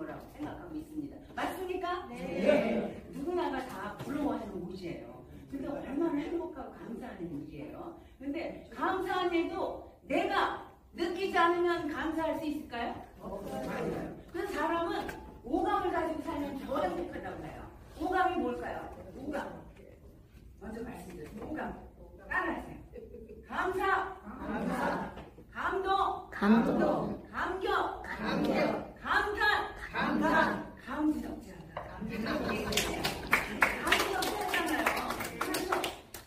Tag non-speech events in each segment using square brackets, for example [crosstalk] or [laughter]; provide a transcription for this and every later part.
거라고 생각하고 있습니다. 맞습니까? 네. 누구나가 다 부러워하는 곳이에요. 근데 얼마나 행복하고 감사하는 일이에요. 근데 감사한 일도 내가 느끼지 않으면 감사할 수 있을까요? 없어요. 그 사람은 오감을 가지고 살면 더 행복하다고 해요. 오감이 뭘까요? 오감. 먼저 말씀드렸어요. 오감. 따라하세요. 감사. 감사. 감동. 감동. 감격. 감격. 감탄. 감탄. 감지덕지하다. 감지덕지하잖아요. 그래서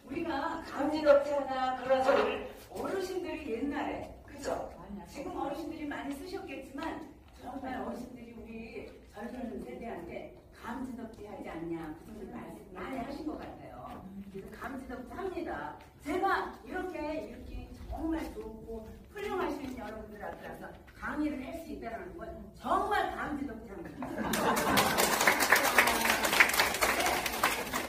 우리가 감지덕지하다 그런 소리를 어르신들이 옛날에 그죠? 지금 어르신들이 많이 쓰셨겠지만 정말 어르신들이 우리 젊은 세대한테 감지덕지 하지 않냐 그 소리 말씀 많이 하신 것 같아요. 그래서 감지덕지 합니다. 제가 이렇게 이렇게 정말 좋고 훌륭하신 여러분들 앞에서 강의를 할 수 있다는 건 정말 감지덕지합니다. 네,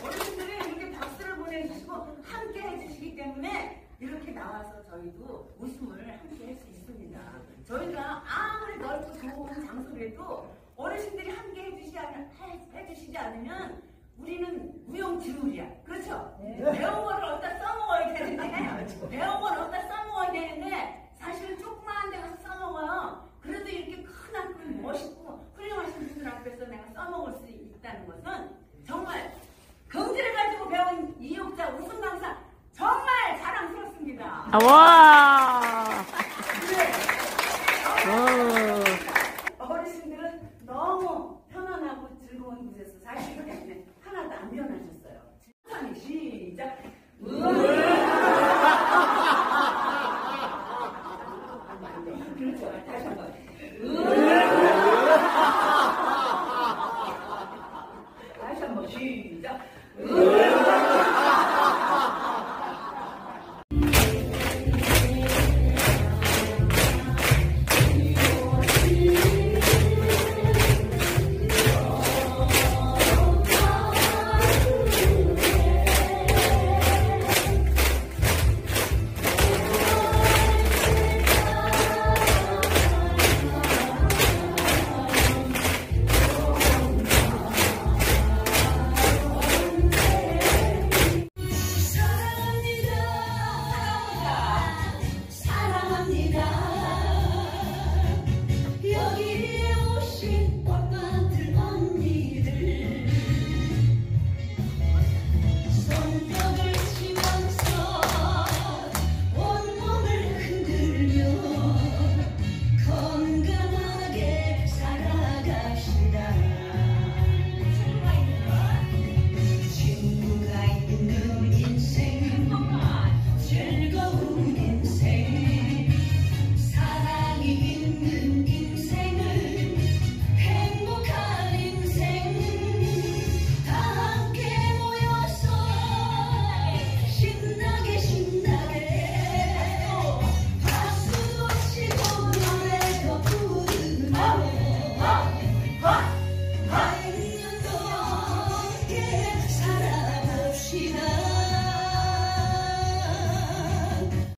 어르신들이 이렇게 박수를 보내주시고 함께 해주시기 때문에 이렇게 나와서 저희도 웃음을 함께 할 수 있습니다. 저희가 아무리 넓고 좋은 장소라도 어르신들이 함께 해주시지, 않, 해, 해주시지 않으면 우리는 무용지물이야. 그렇죠? 배운 거를 어디다 써먹어야 되는데, 배운 걸어 아, 와. 와. 어르신들은 너무 편안하고 즐거운 곳에서 사시기 때문에 하나도 안 변하셨어요. 천천히 시작. 음. [laughs] 음. 그렇죠. 으.